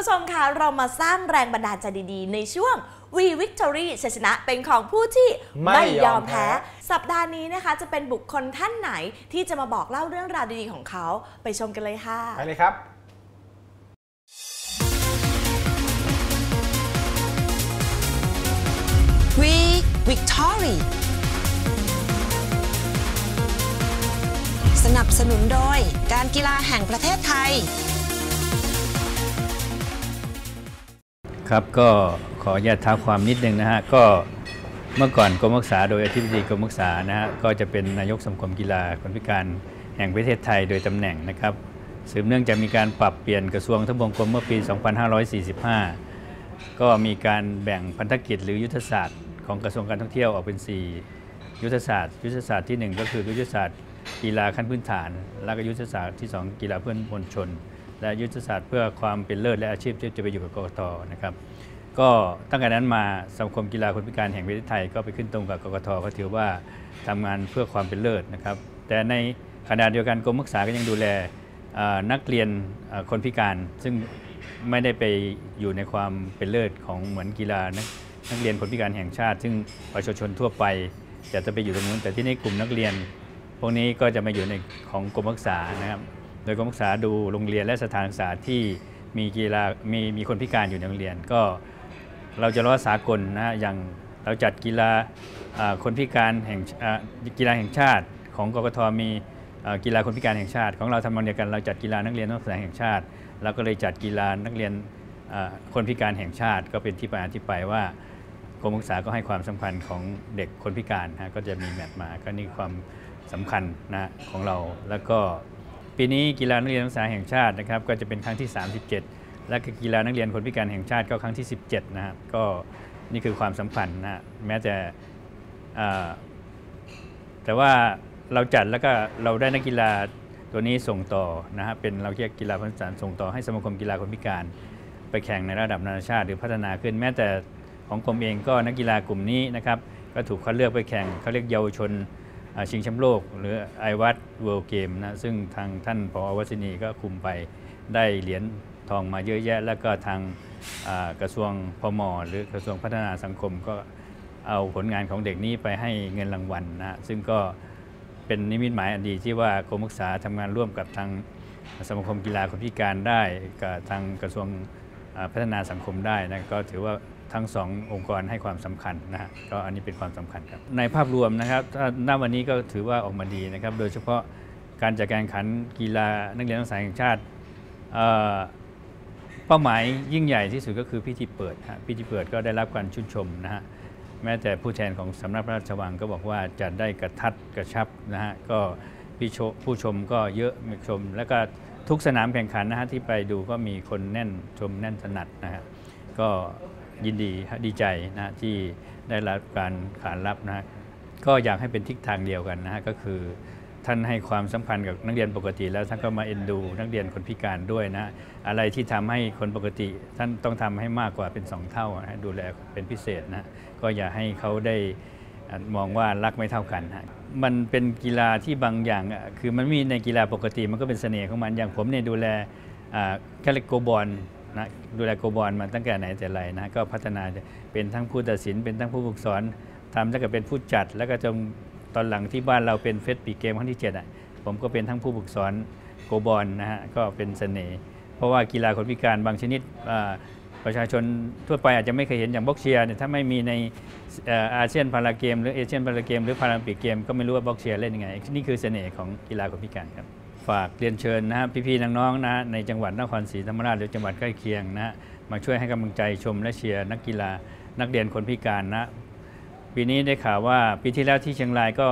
ผู้ชมคะเรามาสร้างแรงบันดาลใจดีๆ ในช่วง We Victory ชัยชนะเป็นของผู้ที่ไม่ยอมแพ้ สัปดาห์นี้นะคะ จะเป็นบุคคลท่านไหนที่จะมาบอกเล่าเรื่องราวดีๆของเขาไปชมกันเลยค่ะ ไปเลยครับ We Victory สนับสนุนโดยการกีฬาแห่งประเทศไทย ครับก็ขออนุญาตท้าความนิดนึงนะฮะก็เมื่อก่อนกรมศึกษาโดยอธิบดีกรมศึกษานะฮะก็จะเป็นนายกสมาคมกีฬาคนพิการแห่งประเทศไทยโดยตำแหน่งนะครับสืบเนื่องจากมีการปรับเปลี่ยนกระทรวงทบวงกรมเมื่อปี 2545 ก็มีการแบ่งพันธกิจหรือยุทธศาสตร์ของกระทรวงการท่องเที่ยวออกเป็น 4 ยุทธศาสตร์ ยุทธศาสตร์ที่ 1 ก็คือยุทธศาสตร์กีฬาขั้นพื้นฐาน และก็ยุทธศาสตร์ที่ 2 กีฬาเพื่อนมวลชน และยุทธศาสตร์เพื่อความเป็นเลิศและอาชีพที่จะไปอยู่กับกกตนะครับก็ตั้งแต่นั้นมาสมาคมกีฬาคนพิการแห่งประเทศไทยก็ไปขึ้นตรงกับกกตก็ถือว่าทำงานเพื่อความเป็นเลิศนะครับ แต่ในขณะเดียวกันกรมศึกษาก็ยังดูแลนักเรียนคนพิการ ซึ่งไม่ได้ไปอยู่ในความเป็นเลิศของเหมือนกีฬานักนักเรียนคนพิการแห่งชาติ ซึ่งประชาชนทั่วไปจะจะไปอยู่ตรงนู้นแต่ที่ในกลุ่มนักเรียน พวกนี้ก็จะมาอยู่ในของกรมศึกษานะครับ โดยกรมศึกษาดูโรงเรียนและสถานศึกษาที่มีกีฬามีมีคนพิการอยู่ในโรงเรียน ก็เราจะรักษากลนะฮะอย่างเราจัดกีฬาคนพิการแห่งกีฬาแห่งชาติ ของกกทมีกีฬาคนพิการแห่งชาติ ของเราทำนองเดียวกันเราจัดกีฬานักเรียนนักศึกษาแห่งชาติเราก็เลยจัดกีฬานักเรียนคนพิการแห่งชาติ ก็เป็นที่ไปที่ไปว่ากรมศึกษาก็ให้ความสำคัญของเด็กคนพิการนะก็จะมีแมตช์มาก็นี่ความสำคัญนะของเราแล้วก็ ปีนี้กีฬานักเรียนนักศึกษาแห่งชาตินะครับก็จะเป็นครั้งที่ 37 และก,กีฬานักเรียนคนพิการแห่งชาติก็ครั้งที่ 17นะครับก็นี่คือความสำคัญนะแม้แต่แต่ว่าเราจัดแล้วก็เราได้นักกีฬาตัวนี้ส่งต่อนะฮะเป็นเราเรียกกีฬาพันธสารส่งต่อให้สมาคมกีฬาคนพิการ ไปแข่งในระดับนานาชาติหรือพัฒนาขึ้นแม้แต่ของกรมเองก็นักกีฬากลุ่มนี้นะครับก็ถูกคัดเลือกไปแข่งเขาเรียกเยาวชน ชิงแชมป์โลก หรือไอวัตเวิลด์เกมนะซึ่งทางท่านผอวัชนีก็คุมไปได้เหรียญทองมาเยอะแยะ แล้วก็ทางกระทรวงพมหรือกระทรวงพัฒนาสังคมก็เอาผลงานของเด็กนี้ไปให้เงินรางวัลนะซึ่งก็เป็นนิมิตหมายอันดีที่ว่ากรมศึกษาทำงานร่วมกับทางสมาคมกีฬาคนพิการได้กับทางกระทรวงพัฒนาสังคมได้นะก็ถือว่า ทั้งสององค์กรให้ความสำคัญนะฮะก็อันนี้เป็นความสำคัญครับในภาพรวมนะครับถ้าณวันนี้ก็ถือว่าออกมาดีนะครับ โดยเฉพาะการจัดการแข่งขันกีฬานักเรียนนักศึกษาแห่งชาติเป้าหมายยิ่งใหญ่ที่สุดก็คือพิธีเปิดฮะพิธีเปิดก็ได้รับการชื่นชมนะฮะแม้แต่ผู้แทนของสำนักพระราชวังก็บอกว่าจัดได้กระทัดกระชับนะฮะก็ผู้ชมก็เยอะมีชม แล้วก็ทุกสนามแข่งขันนะฮะที่ไปดูก็มีคนแน่นชมแน่นสนัดนะฮะก็ ยินดีดีใจนะที่ได้รับการขานรับนะก็อยากให้เป็นทิศทางเดียวกันนะฮะก็คือท่านให้ความสำคัญกับนักเรียนปกติ แล้วท่านก็มาเอ็นดู นักเรียนคนพิการด้วยนะอะไรที่ทำให้คนปกติ ท่านต้องทำให้มากกว่าเป็นสองเท่านะดูแลเป็นพิเศษนะก็อย่าให้เขาได้มองว่ารักไม่เท่ากันฮะมันเป็นกีฬาที่บางอย่างคือมันมีในกีฬาปกติมันก็เป็นเสน่ห์ของมันอย่างผมเนี่ยดูแลกีฬาโกลบอล นะดูแลโกลบอลมาตั้งแต่ไหนแต่ไรนะก็พัฒนาเป็นทั้งผู้ตัดสินเป็นทั้งผู้ฝึกสอนทำแล้วก็เป็นผู้จัด แล้วก็จนตอนหลังที่บ้านเราเป็น FESPIC Games ครั้งที่7อะผมก็เป็นทั้งผู้ฝึกสอนโกลบอลนะฮะก็เป็นเสน่ห์เพราะว่ากีฬาคนพิการบางชนิดประชาชนทั่วไปอาจจะไม่เคยเห็นอย่างบ็อกเชียร์เนี่ยถ้าไม่มีในเอ่ออาเซียนพาราเกม หรือเอเชียนพาราเกม หรือพาราลิมปิกเกมก็ไม่รู้ว่าบ็อกเชียร์เล่นยังไง นี่คือเสน่ห์ของกีฬาคนพิการครับ ฝากเรียนเชิญนะฮะพี่ๆน้องๆนะในจังหวัดนครศรีธรรมราชหรือจังหวัดใกล้เคียงนะมาช่วยให้กำลังใจชมและเชียร์นักกีฬานักเรียนคนพิการนะ ปีนี้ได้ข่าวว่าปีที่แล้วที่เชียงรายก็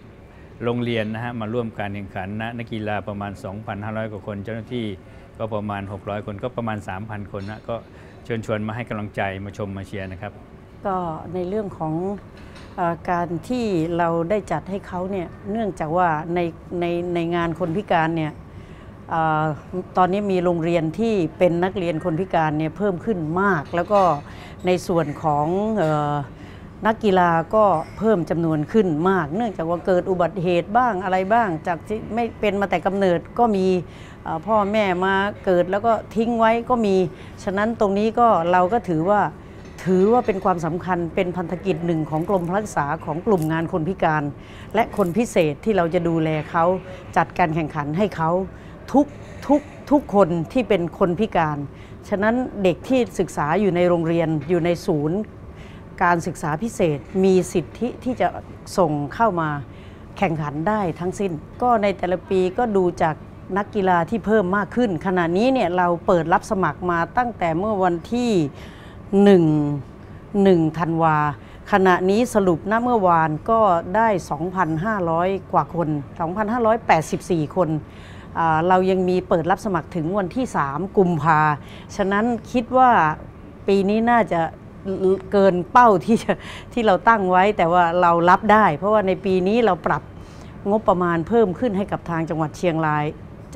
60 โรงเรียนนะฮะมาร่วมการแข่งขันนะนักกีฬาประมาณ 2,500 กว่าคน เจ้าหน้าที่ก็ประมาณ 600 คนก็ประมาณ 3,000 คนนะก็เชิญชวนมาให้กำลังใจมาชมมาเชียร์นะครับ ก็ในเรื่องของอการที่เราได้จัดให้เขาเนี่ยเนื่องจากว่าในในในงานคนพิการเนี่ยอตอนนี้มีโรงเรียนที่เป็นนักเรียนคนพิการเนี่ยเพิ่มขึ้นมาก แล้วก็ในส่วนของออนักกีฬาก็เพิ่มจำนวนขึ้นมาก เนื่องจากว่าเกิดอุบัติเหตุบ้างอะไรบ้าง จากที่ไม่เป็นมาแต่กำเนิดก็มีพ่อแม่มาเกิดแล้วก็ทิ้งไว้ก็มี ฉะนั้นตรงนี้ก็เราก็ถือว่า ถือว่าเป็นความสำคัญเป็นพันธกิจหนึ่งของกรมพลักษาของกลุ่มงานคนพิการ และคนพิเศษที่เราจะดูแลเขาจัดการแข่งขันให้เขาทุกทุกทุกคนที่เป็นคนพิการ ฉะนั้นเด็กที่ศึกษาอยู่ในโรงเรียนอยู่ในศูนย์ การศึกษาพิเศษมีสิทธิที่จะส่งเข้ามาแข่งขันได้ทั้งสิ้น ก็ในแต่ละปีก็ดูจากนักกีฬาที่เพิ่มมากขึ้น ขณะนี้เนี่ยเราเปิดรับสมัครมาตั้งแต่เมื่อวันที่ 1 1ธันวา ขณะนี้สรุปณเมื่อวานก็ได้ 2,500 กว่าคน 2,584 คนอ่าเรายังมีเปิดรับสมัครถึงวันที่ 3 กุมภา ฉะนั้นคิดว่าปีนี้น่าจะเกินเป้าที่ที่เราตั้งไว้ แต่ว่าเรารับได้ เพราะว่าในปีนี้เราปรับงบประมาณเพิ่มขึ้นให้กับทางจังหวัดเชียงราย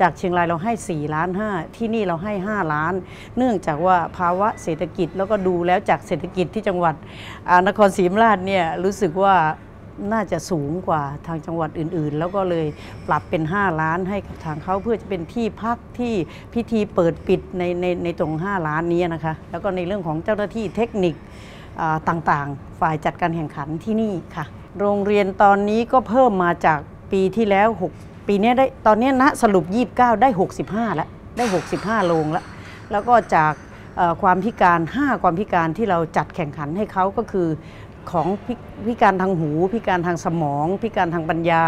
จากเชียงรายเราให้4ล้าน5ที่นี่เราให้ 5 ล้าน เนื่องจากว่าภาวะเศรษฐกิจแล้วก็ดูแล้วจากเศรษฐกิจที่จังหวัดนครศรีธรรมราชเนี่ยรู้สึกว่าน่าจะสูงกว่าทางจังหวัดอื่นๆ แล้วก็เลยปรับเป็น 5 ล้านให้กับทางเขาเพื่อจะเป็นที่พักที่พิธีเปิดปิดในในในตรง 5 ล้านนี้นะคะ แล้วก็ในเรื่องของเจ้าหน้าที่เทคนิคต่างๆ ฝ่ายจัดการแข่งขันที่นี่ค่ะ โรงเรียนตอนนี้ก็เพิ่มมาจากปีที่แล้ว 6 ปีนี้ได้ตอนนี้ยณสรุป 29 ได้ 65 แล้ว ได้ 65 โรงแล้ว แล้วก็จากความพิการ 5 ความพิการที่เราจัดแข่งขันให้เขาก็คือของพิพิการทางหู พิการทางสมอง พิการทางปัญญา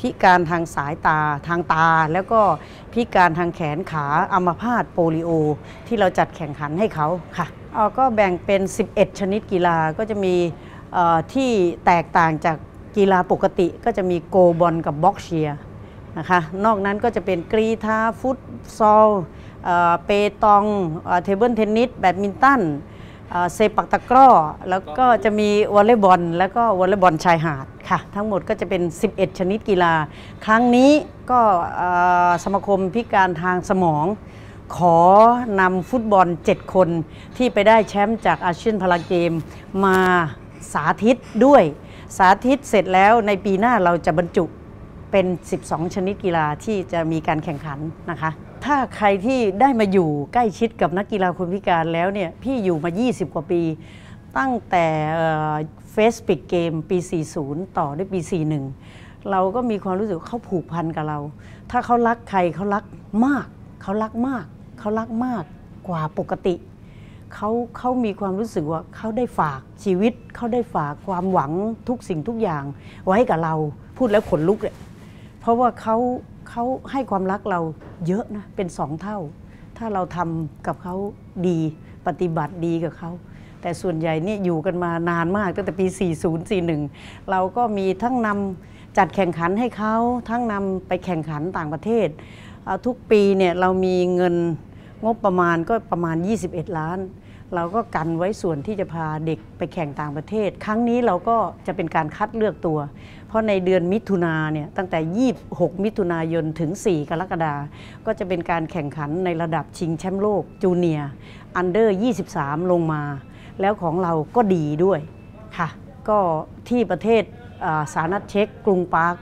พิการทางสายตาทางตา แล้วก็พิการทางแขนขาอัมพาตโปลิโอ ที่เราจัดแข่งขันให้เขาค่ะอ่อก็แบ่งเป็น 11 ชนิดกีฬาก็จะมีที่แตกต่างจากกีฬาปกติก็จะมีโกบอลกับบ็อกเชียร์ นะคะ นอกนั้นก็จะเป็นกรีธาฟุตซอลเปตองเทเบิลเทนนิสแบดมินตันเซปักตะกร้อ แล้วก็จะมีวอลเลย์บอล แล้วก็วอลเลย์บอลชายหาดค่ะ ทั้งหมดก็จะเป็น 11 ชนิดกีฬา ครั้งนี้ก็สมาคมพิการทางสมอง ขอนำฟุตบอล 7 คนที่ไปได้แชมป์จากอาเซียนพาราเกมมาสาธิตด้วย สาธิตเสร็จแล้วในปีหน้าเราจะบรรจุ เป็น 12 ชนิดกีฬาที่จะมีการแข่งขันนะคะ ถ้าใครที่ได้มาอยู่ใกล้ชิดกับนักกีฬาคนพิการแล้วเนี่ยพี่อยู่มา 20 กว่าปี ตั้งแต่เฟสปิกเกมปี 40 ต่อด้วยปี 41 เราก็มีความรู้สึกเขาผูกพันกับเรา ถ้าเขารักใครเขารักมาก เขารักมาก เขารักมากกว่าปกติเขาเขามีความรู้สึกว่าเขาได้ฝากชีวิตเขาได้ฝากความหวังทุกสิ่งทุกอย่างไว้กับเรา พูดแล้วขนลุกเลย เพราะว่าเขาเขาให้ความรักเราเยอะนะเป็นสองเท่า ถ้าเราทำกับเขาดีปฏิบัติดีกับเขาแต่ส่วนใหญ่เนี่ยอยู่กันมานานมากตั้งแต่ปี 40 41 เราก็มีทั้งนำจัดแข่งขันให้เขาทั้งนำไปแข่งขันต่างประเทศ ทุกปีเนี่ยเรามีเงินงบประมาณก็ประมาณ 21 ล้าน เราก็กันไว้ส่วนที่จะพาเด็กไปแข่งต่างประเทศ ครั้งนี้เราก็จะเป็นการคัดเลือกตัว เพราะในเดือนมิถุนาเนี่ยตั้งแต่ 26 มิถุนายนถึง 4 กรกฎาคมก็จะเป็นการแข่งขันในระดับชิงแชมป์โลก junior under 23 ลงมา แล้วของเราก็ดีด้วยค่ะ ก็ที่ประเทศสาธารณรัฐเช็กกรุงปราก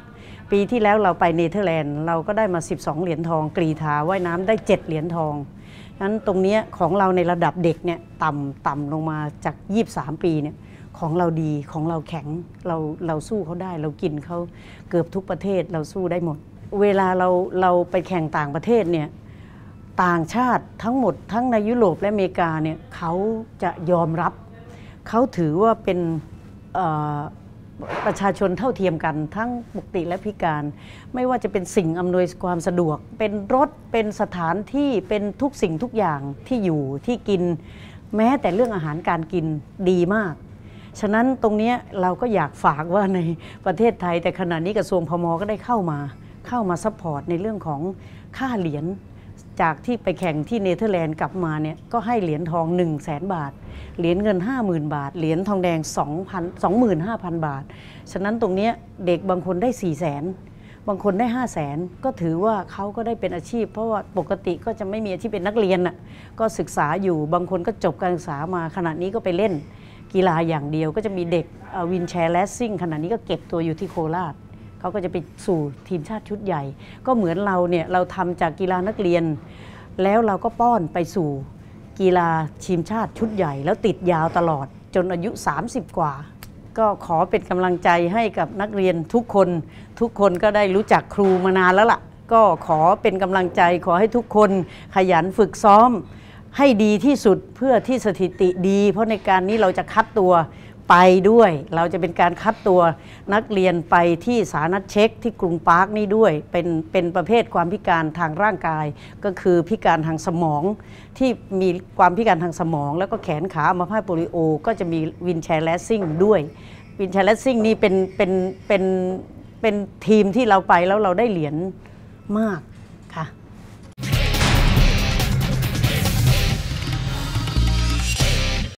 ปีที่แล้วเราไปเนเธอร์แลนด์เราก็ได้มา 12 เหรียญทอง กรีธาว่ายน้ำได้ 7 เหรียญทอง นั้นตรงนี้ของเราในระดับเด็กเนี่ยต่ำต่ำลงมาจาก 23 ปีเนี่ยของเราดีของเราแข็งเราเราสู้เขาได้ เรากินเขาเกือบทุกประเทศเราสู้ได้หมด เวลาเราเราไปแข่งต่างประเทศเนี่ยต่างชาติทั้งหมดทั้งในยุโรปและอเมริกาเนี่ยเขาจะยอมรับ เขาถือว่าเป็น ประชาชนเท่าเทียมกัน ทั้งปกติและพิการ ไม่ว่าจะเป็นสิ่งอำนวยความสะดวก เป็นรถเป็นสถานที่เป็นทุกสิ่งทุกอย่างที่อยู่ที่กิน แม้แต่เรื่องอาหารการกินดีมาก ฉะนั้นตรงนี้เราก็อยากฝากว่าในประเทศไทย แต่ขณะนี้กระทรวงพมก็ได้เข้ามา เข้ามา support ในเรื่องของค่าเหรียญ จากที่ไปแข่งที่เนเธอร์แลนด์กลับมาเนี่ยก็ให้เหรียญทอง1 0 0 0 0แสนบาท เหรียญเงิน 50,000 บาท เหรียญทองแดง 2,000 25,000 บาท ฉะนั้นตรงนี้เด็กบางคนได้ 4 0 0แสนบางคนได้ 5 0 0แสนก็ถือว่าเขาก็ได้เป็นอาชีพ เพราะว่าปกติก็จะไม่มีอาชีพเป็นนักเรียนน่ะก็ศึกษาอยู่บางคนก็จบการศึกษามาขณะนี้ก็ไปเล่นกีฬาอย่างเดียวก็จะมีเด็กวินแชร์แลสซิ่งขณะนี้ก็เก็บตัวอยู่ที่โคราช เขาก็จะไปสู่ทีมชาติชุดใหญ่ ก็เหมือนเราเนี่ยเราทำจากกีฬานักเรียน แล้วเราก็ป้อนไปสู่กีฬาทีมชาติชุดใหญ่ แล้วติดยาวตลอดจนอายุ 30 กว่า ก็ขอเป็นกำลังใจให้กับนักเรียนทุกคน ทุกคนก็ได้รู้จักครูมานานแล้วล่ะ ก็ขอเป็นกำลังใจขอให้ทุกคนขยันฝึกซ้อมให้ดีที่สุดเพื่อที่สถิติดี เพราะในการนี้เราจะคัดตัว ไปด้วย เราจะเป็นการคัดตัวนักเรียนไปที่สานัดเช็คที่กรุงปาร์คนี่ด้วย เป็นเป็นประเภทความพิการทางร่างกาย ก็คือพิการทางสมองที่มีความพิการทางสมอง แล้วก็แขนขาอัมาพาตโปลิโอ ก็จะมีวินแชร์แลสซิ่งด้วย วินแชร์แลสซิ่งนี่เป็นเป็นเป็นเป็นทีมที่เราไปแล้วเราได้เหรียญมาก